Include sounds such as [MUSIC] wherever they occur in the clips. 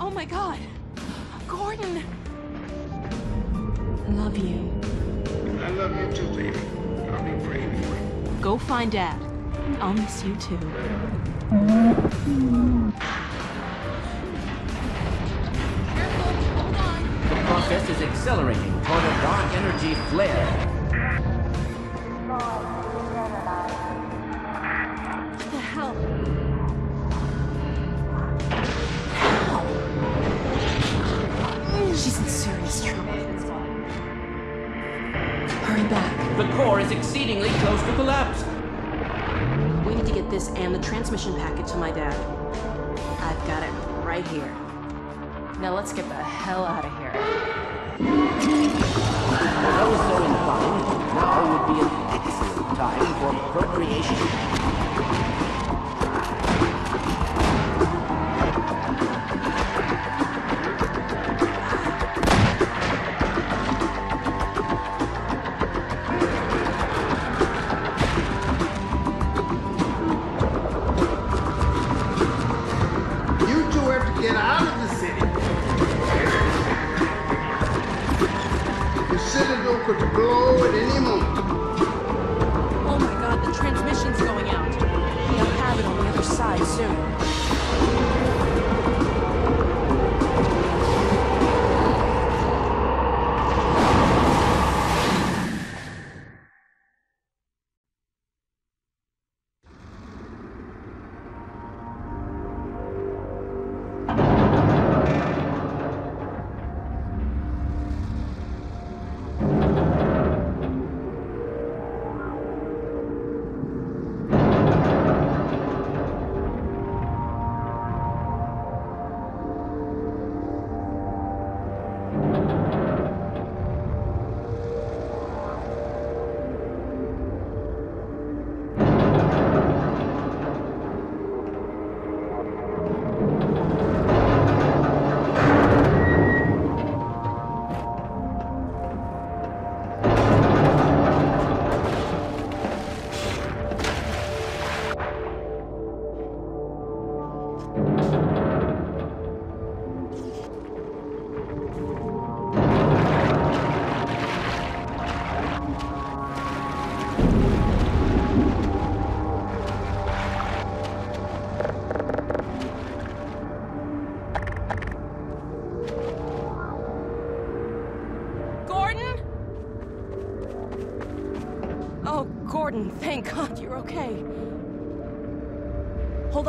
Oh my god! Gordon! I love you. I love you too, baby. I'll be praying for you. Go find Dad. I'll miss you too. Careful! Hold on! The process is accelerating toward a dark energy flare. Back. Is exceedingly close to collapse. We need to get this and the transmission packet to my dad. I've got it right here. Now let's get the hell out of here. Although so inclined, now would be an excellent time for procreation.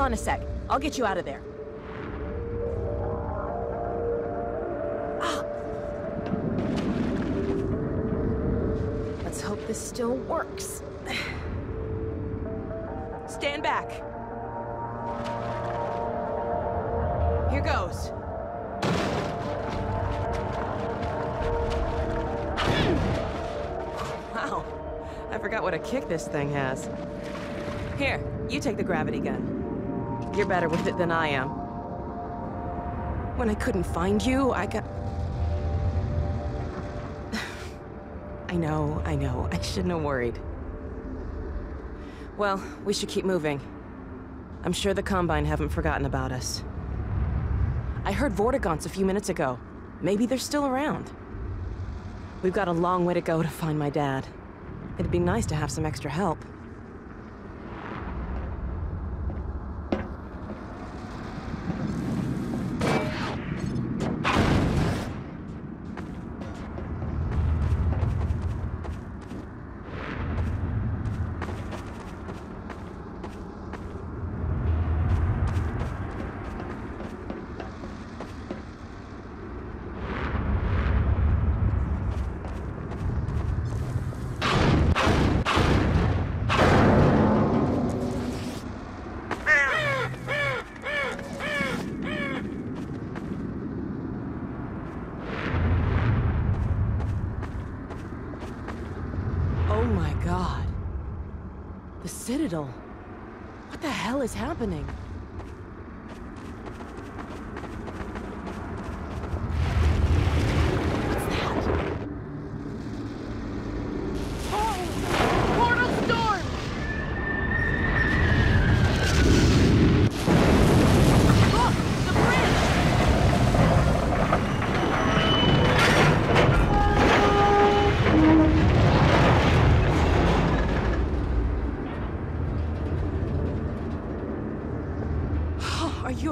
On a sec. I'll get you out of there. Ah. Let's hope this still works. [SIGHS] Stand back. Here goes. [SIGHS] Wow. I forgot what a kick this thing has. Here, you take the gravity gun. You're better with it than I am. When I couldn't find you, I got... [SIGHS] I know, I know. I shouldn't have worried. Well, we should keep moving. I'm sure the Combine haven't forgotten about us. I heard Vortigaunt's a few minutes ago. Maybe they're still around. We've got a long way to go to find my dad. It'd be nice to have some extra help. Oh my god. The Citadel. What the hell is happening?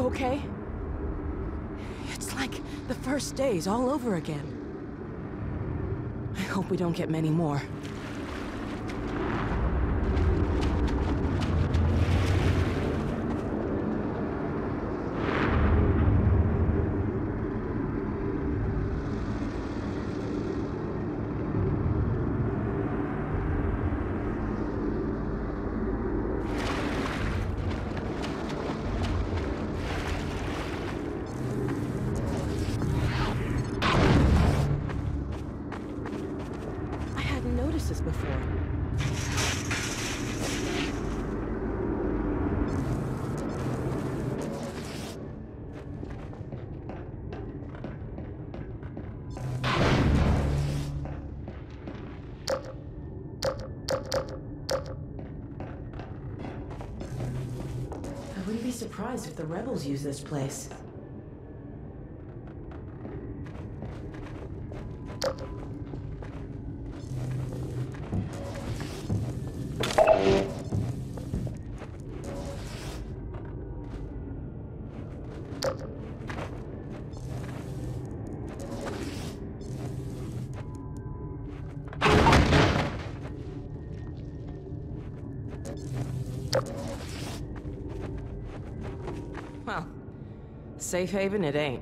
Okay? It's like the first days all over again. I hope we don't get many more. Use this place. Safe haven it ain't.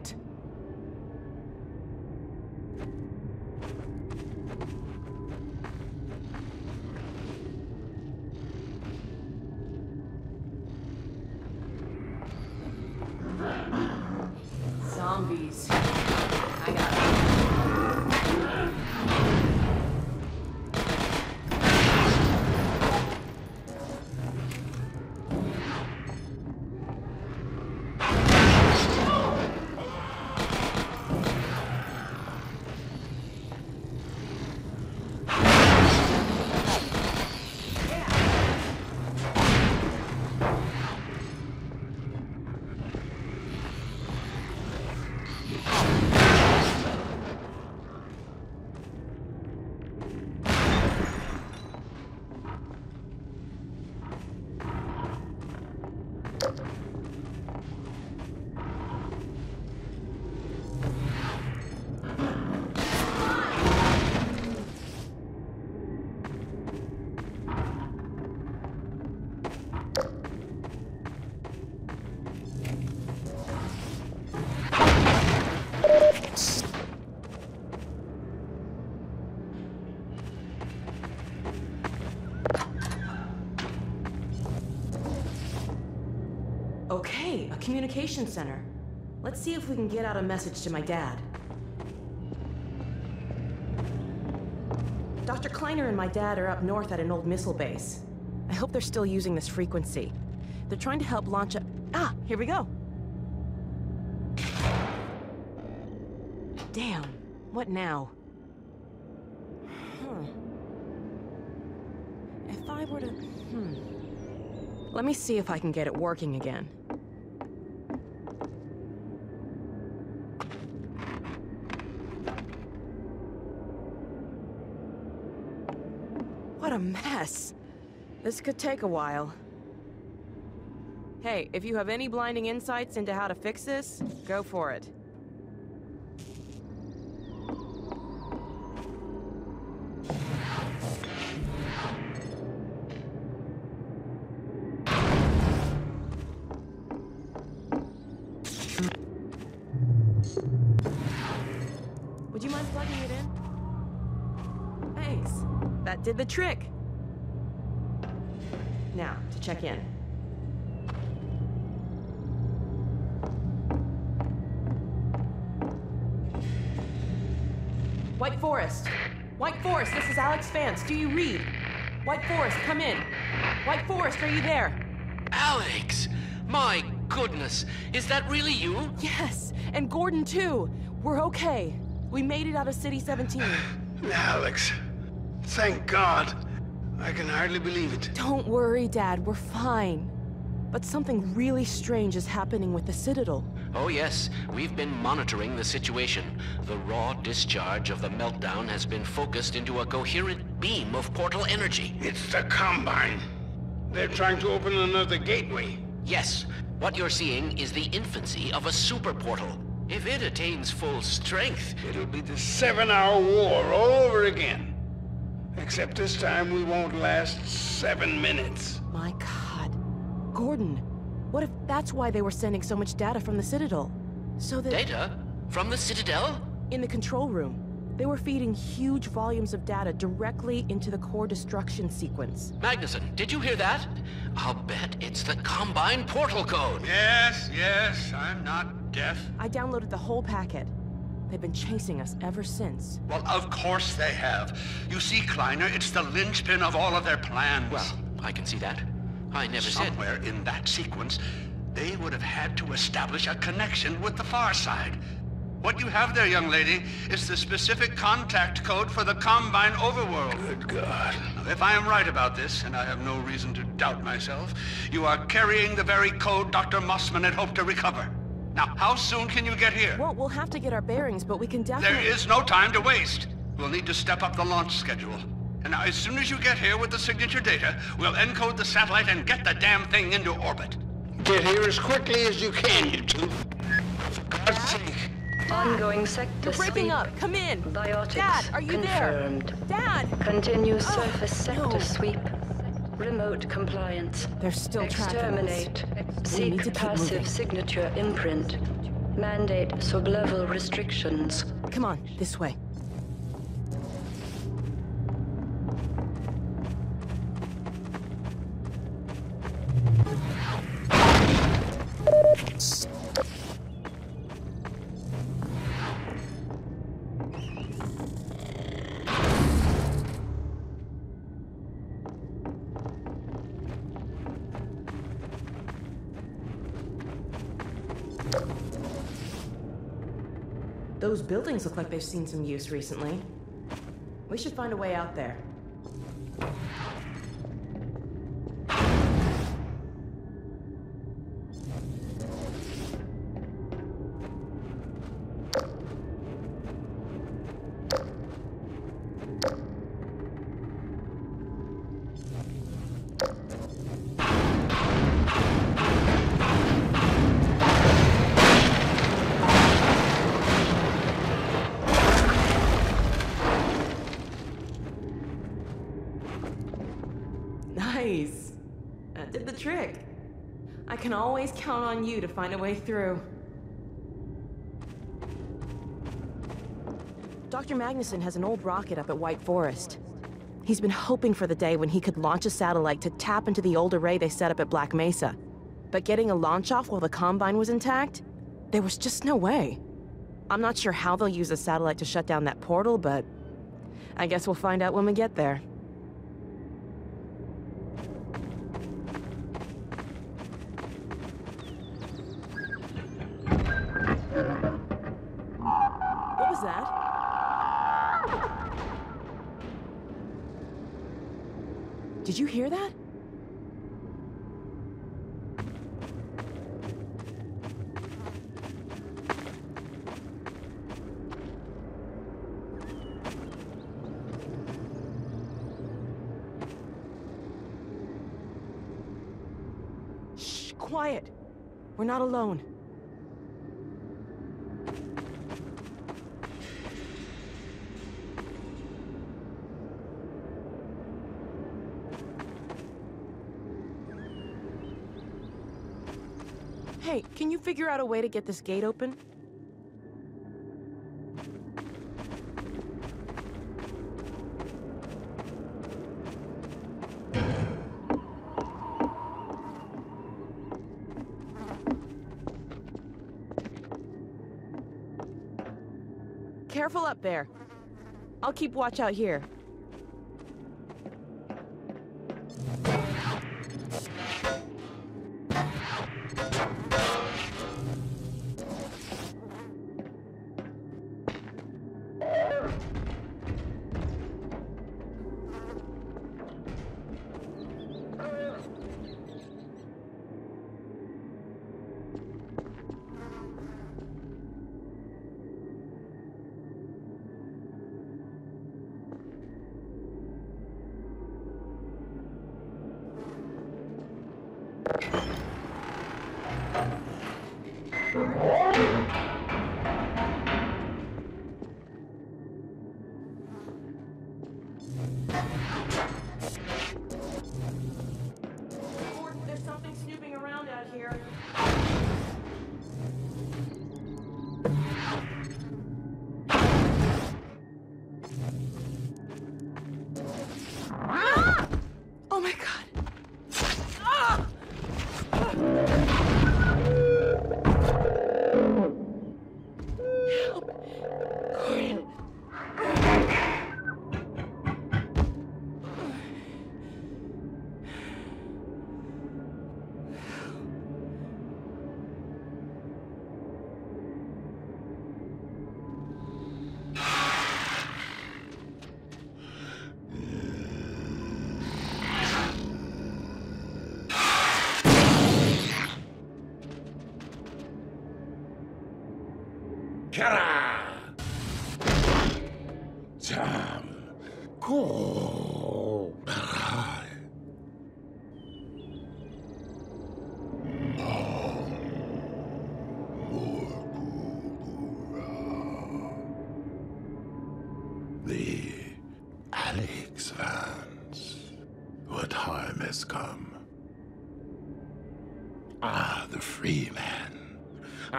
Communication center. Let's see if we can get out a message to my dad. Dr. Kleiner and my dad are up north at an old missile base. I hope they're still using this frequency. They're trying to help launch a... Ah, here we go. Damn, what now? Huh. If I were to... Hmm. Let me see if I can get it working again. A mess. This could take a while. Hey, if you have any blinding insights into how to fix this, go for it. Check in. White Forest! White Forest, this is Alyx Vance. Do you read? White Forest, come in. White Forest, are you there? Alyx! My goodness, is that really you? Yes, and Gordon too. We're okay. We made it out of City 17. [SIGHS] Alyx, thank God. I can hardly believe it. Don't worry, Dad, we're fine. But something really strange is happening with the Citadel. Oh, yes, we've been monitoring the situation. The raw discharge of the meltdown has been focused into a coherent beam of portal energy. It's the Combine. They're trying to open another gateway. Yes, What you're seeing is the infancy of a super portal. If it attains full strength, It'll be the seven-hour war all over again. Except this time we won't last seven minutes. My god. Gordon, what if that's why they were sending so much data from the Citadel? So that... data from the Citadel? In the control room, they were feeding huge volumes of data directly into the core destruction sequence. Magnuson, did you hear that? I'll bet it's the Combine portal code. Yes, yes, I'm not deaf. I downloaded the whole packet. They've been chasing us ever since. Well, of course they have. You see, Kleiner, it's the linchpin of all of their plans. Well, I can see that. I never said... Somewhere in that sequence, they would have had to establish a connection with the far side. What you have there, young lady, is the specific contact code for the Combine overworld. Good God. If I am right about this, and I have no reason to doubt myself, you are carrying the very code Dr. Mossman had hoped to recover. Now, how soon can you get here? Well, we'll have to get our bearings, but we can There definitely... is no time to waste. We'll need to step up the launch schedule. And now, as soon as you get here with the signature data, we'll encode the satellite and get the damn thing into orbit. Get here as quickly as you can, you two. For God's sake. Ongoing sector You're breaking sweep. up! Come in! Biotics Dad, are you confirmed. there? Dad! Continue Oh, surface sector no. sweep. Remote compliance. They're still. Exterminate. To Seek passive moving. signature imprint. Mandate sublevel restrictions. Come on, this way. Buildings look like they've seen some use recently. We should find a way out there. Trick. I can always count on you to find a way through. Dr. Magnuson has an old rocket up at White Forest. He's been hoping for the day when he could launch a satellite to tap into the old array they set up at Black Mesa. But getting a launch off while the Combine was intact? There was just no way. I'm not sure how they'll use a satellite to shut down that portal, but I guess we'll find out when we get there. What was that? Did you hear that? Shh, quiet. We're not alone. Hey, can you figure out a way to get this gate open? Careful up there. I'll keep watch out here.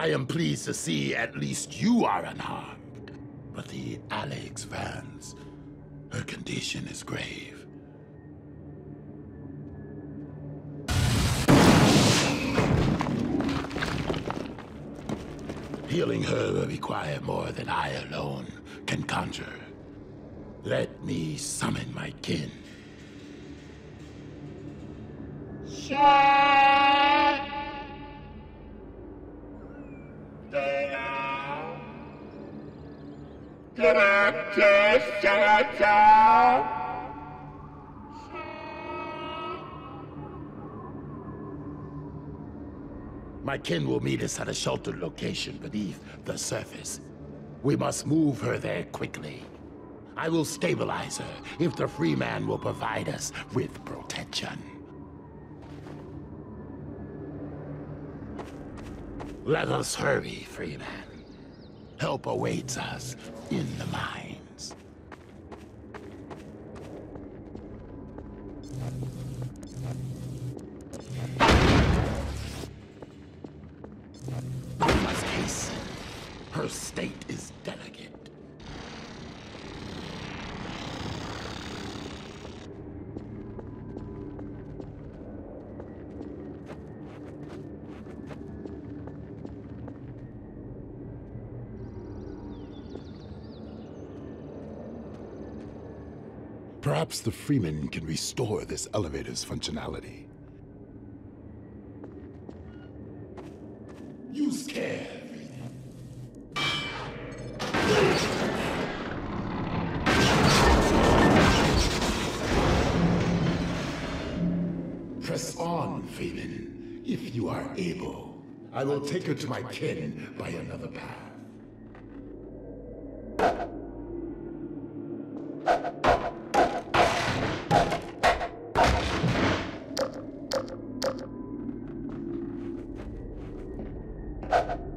I am pleased to see at least you are unharmed. But the Alyx Vance, her condition is grave. Healing her will require more than I alone can conjure. Let me summon my kin. My kin will meet us at a sheltered location beneath the surface. We must move her there quickly. I will stabilize her if the Freeman will provide us with protection. Let us hurry, Freeman. Help awaits us in the mines. Must hasten. Her state is delicate. Perhaps the Freeman can restore this elevator's functionality. take her to my kin by another path. you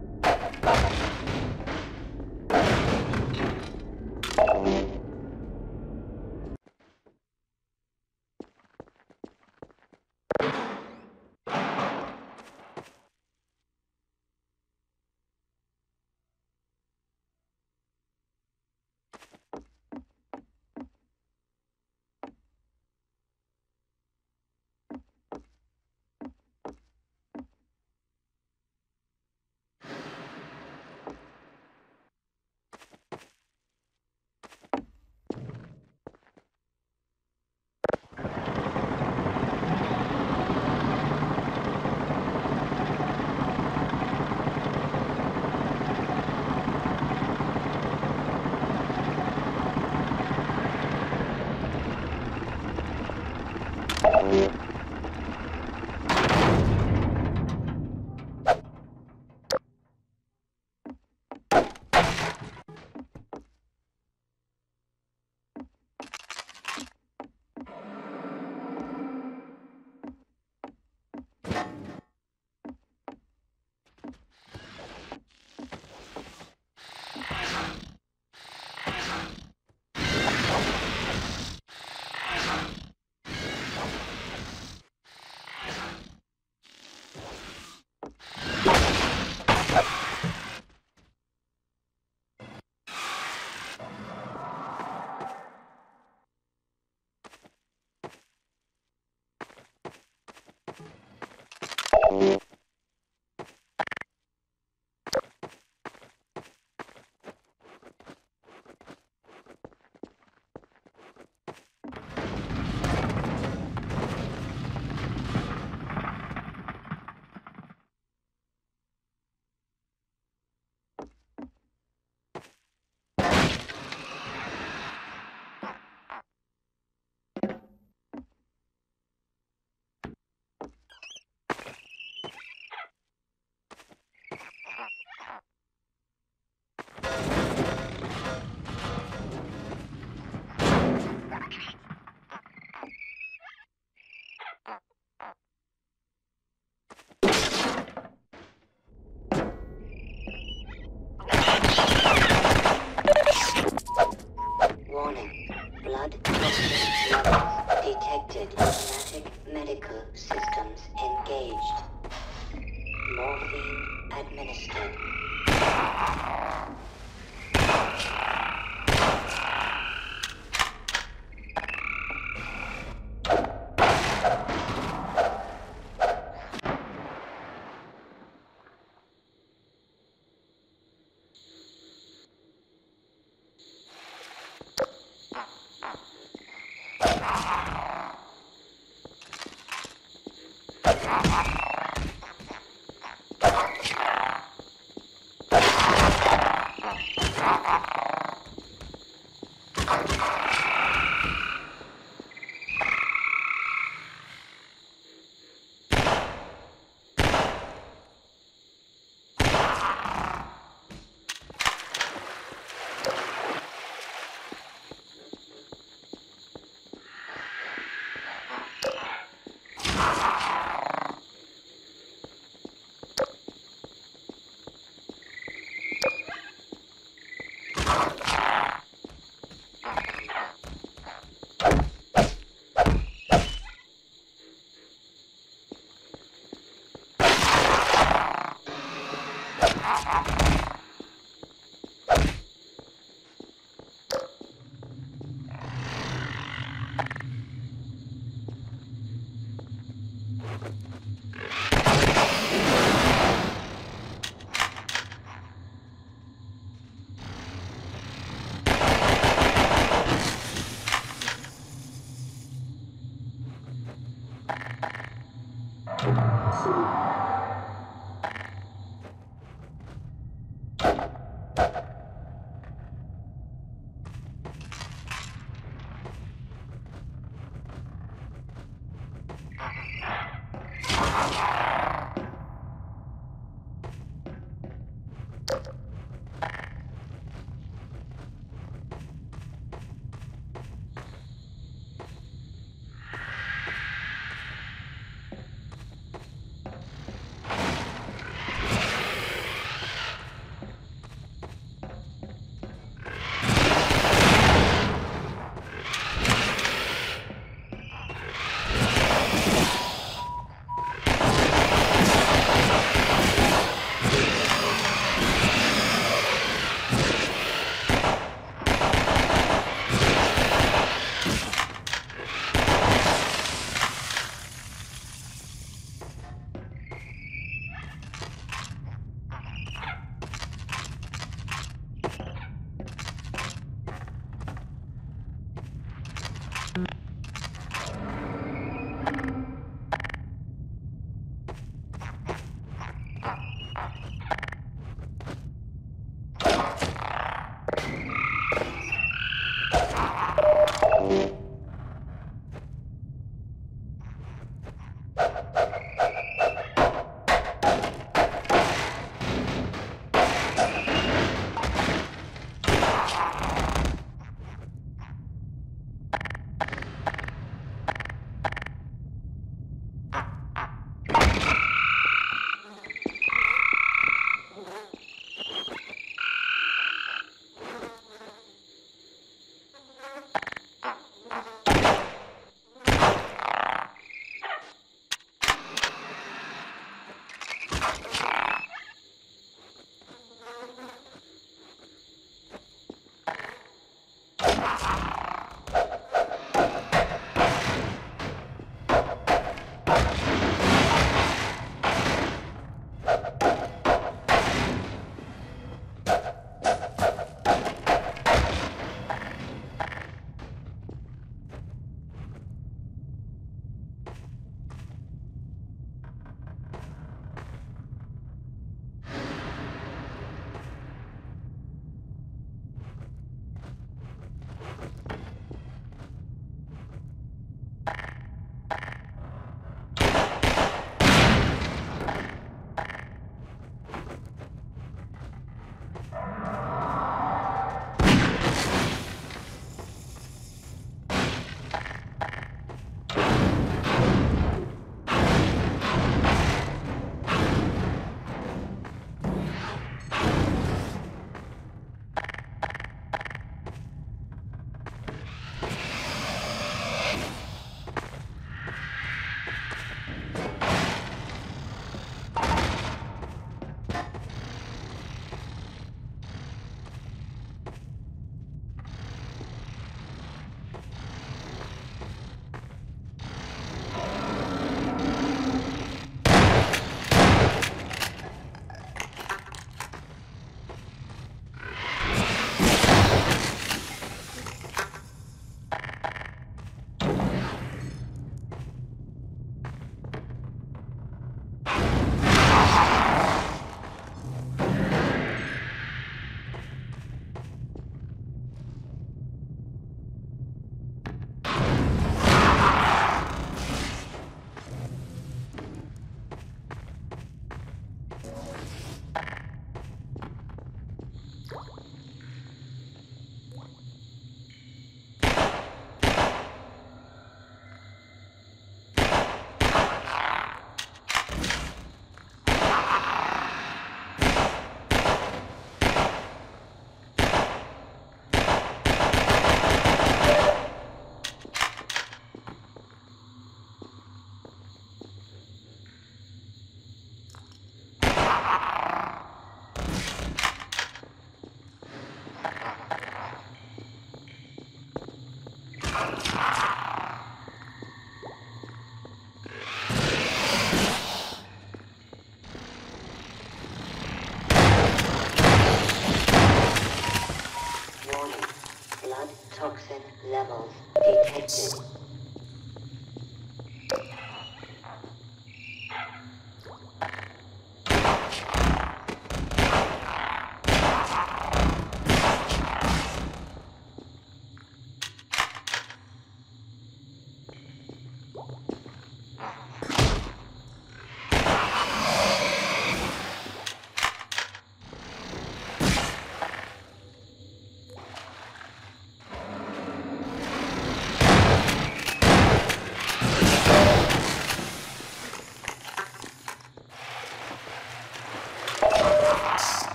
you